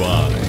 Bye.